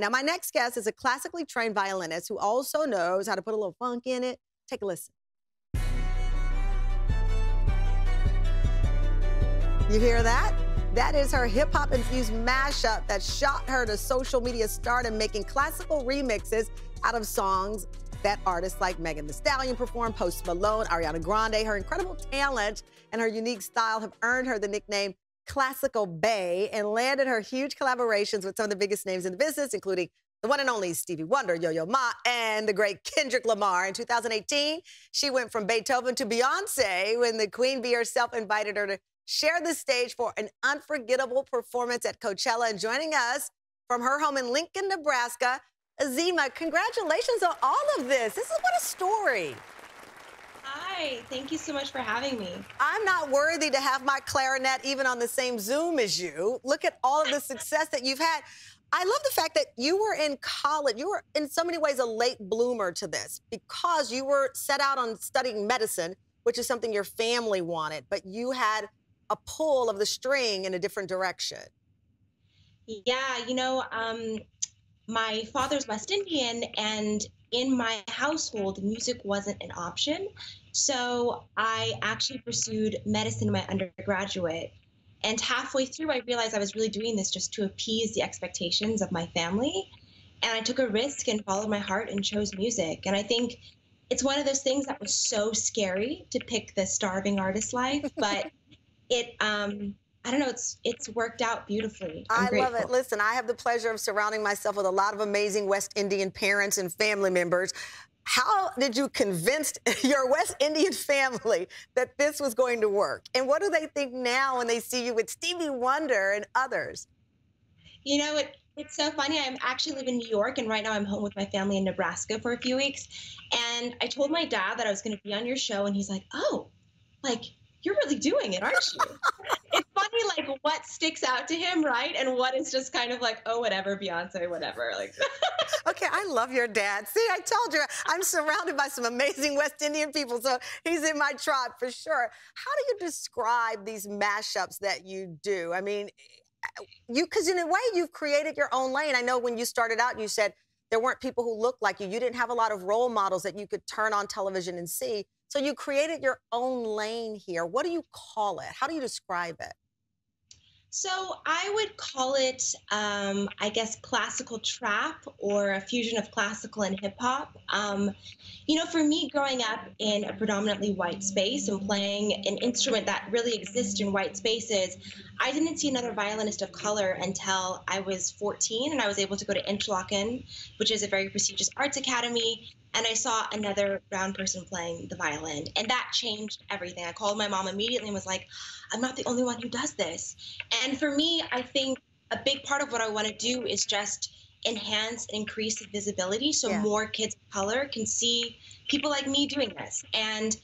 Now, my next guest is a classically trained violinist who also knows how to put a little funk in it. Take a listen. You hear that? That is her hip hop infused mashup that shot her to social media stardom, making classical remixes out of songs that artists like Megan Thee Stallion perform, Post Malone, Ariana Grande. Her incredible talent and her unique style have earned her the nickname Classical Bae and landed her huge collaborations with some of the biggest names in the business, including the one and only Stevie Wonder, Yo Yo Ma, and the great Kendrick Lamar. In 2018, she went from Beethoven to Beyonce when the Queen Bee herself invited her to share the stage for an unforgettable performance at Coachella. And joining us from her home in Lincoln, Nebraska, Ezinma, congratulations on all of this. This is what a story. Hi, thank you so much for having me. I'm not worthy to have my clarinet even on the same Zoom as you. Look at all of the success that you've had. I love the fact that you were in college. You were, in so many ways, a late bloomer to this because you were set out on studying medicine, which is something your family wanted, but you had a pull of the string in a different direction. Yeah, you know, um, my father's West Indian, and in my household, music wasn't an option. So I actually pursued medicine in my undergraduate. And halfway through, I realized I was really doing this just to appease the expectations of my family. And I took a risk and followed my heart and chose music. And I think it's one of those things that was so scary to pick the starving artist life, but it um I don't know, it's it's worked out beautifully. I'm i grateful. love it. Listen, I have the pleasure of surrounding myself with a lot of amazing West Indian parents and family members. How did you convince your West Indian family that this was going to work? And what do they think now when they see you with Stevie Wonder and others? You know, it, it's so funny. I actually live in New York, and right now I'm home with my family in Nebraska for a few weeks. And I told my dad that I was going to be on your show, and he's like, "Oh, like you're really doing it, aren't you? Funny, like what sticks out to him, right? And what is just kind of like, oh, whatever, Beyonce, whatever. Like, okay, I love your dad. See, I told you, I'm surrounded by some amazing West Indian people, so he's in my tribe for sure. How do you describe these mashups that you do? I mean, eh, you, because in a way, you've created your own lane. I know when you started out, you said there weren't people who looked like you. You didn't have a lot of role models that you could turn on television and see. So you created your own lane here. What do you call it? How do you describe it? So I would call it, um, I guess, classical trap or a fusion of classical and hip hop. Um, you know, for me, growing up in a predominantly white space and playing an instrument that really exists in white spaces, I didn't see another violinist of color until I was 14 and I was able to go to Interlochen, which is a very prestigious arts academy, and I saw another brown person playing the violin, and that changed everything. I called my mom immediately and was like, I'm not the only one who does this. And for me, I think a big part of what I want to do is just enhance and increase the visibility so yeah. more kids of color can see people like me doing this. And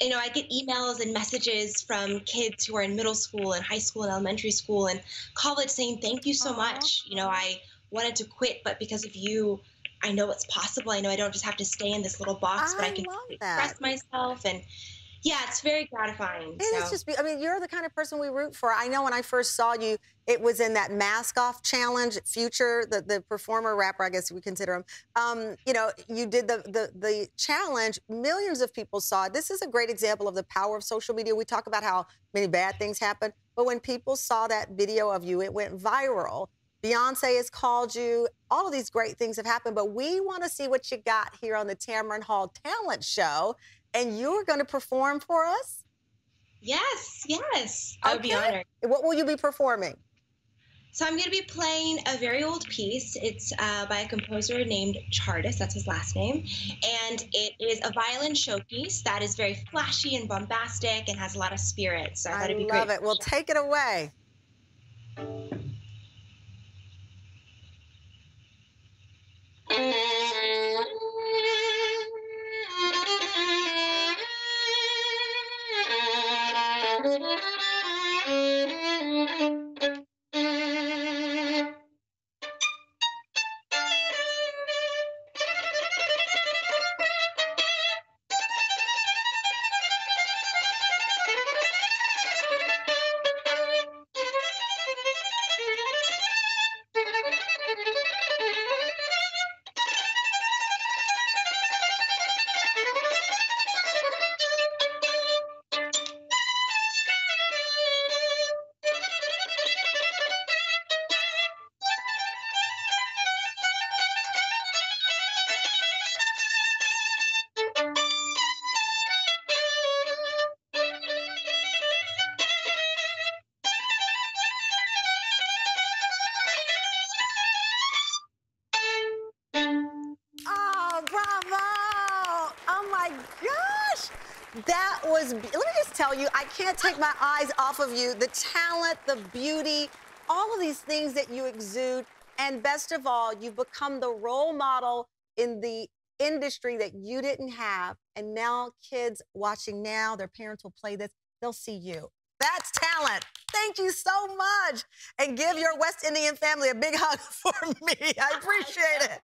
you know, I get emails and messages from kids who are in middle school and high school and elementary school and college saying, Thank you so much. You know, I wanted to quit, but because of you, I know it's possible. I know I don't just have to stay in this little box, I but I can express myself and yeah, it's very gratifying. It so. just, I mean, you're the kind of person we root for. I know when I first saw you, it was in that mask off challenge, Future, the, the performer rapper, I guess we consider him. Um, you know, you did the, the the challenge. Millions of people saw it. This is a great example of the power of social media. We talk about how many bad things happen, but when people saw that video of you, it went viral. Beyonce has called you. All of these great things have happened, but we want to see what you got here on the Tamron Hall Talent Show. And you're going to perform for us? Yes, yes. I would be honored. What will you be performing? So I'm going to be playing a very old piece. It's uh, by a composer named Chartis. That's his last name, and it is a violin showpiece that is very flashy and bombastic and has a lot of spirit. So I, thought it'd be great. love great. it. Well, take it away. Thank you. That was, let me just tell you, I can't take my eyes off of you. The talent, the beauty, all of these things that you exude. And best of all, you've become the role model in the industry that you didn't have. And now kids watching now, their parents will play this, they'll see you. That's talent. Thank you so much. And give your West Indian family a big hug for me. I oh appreciate it.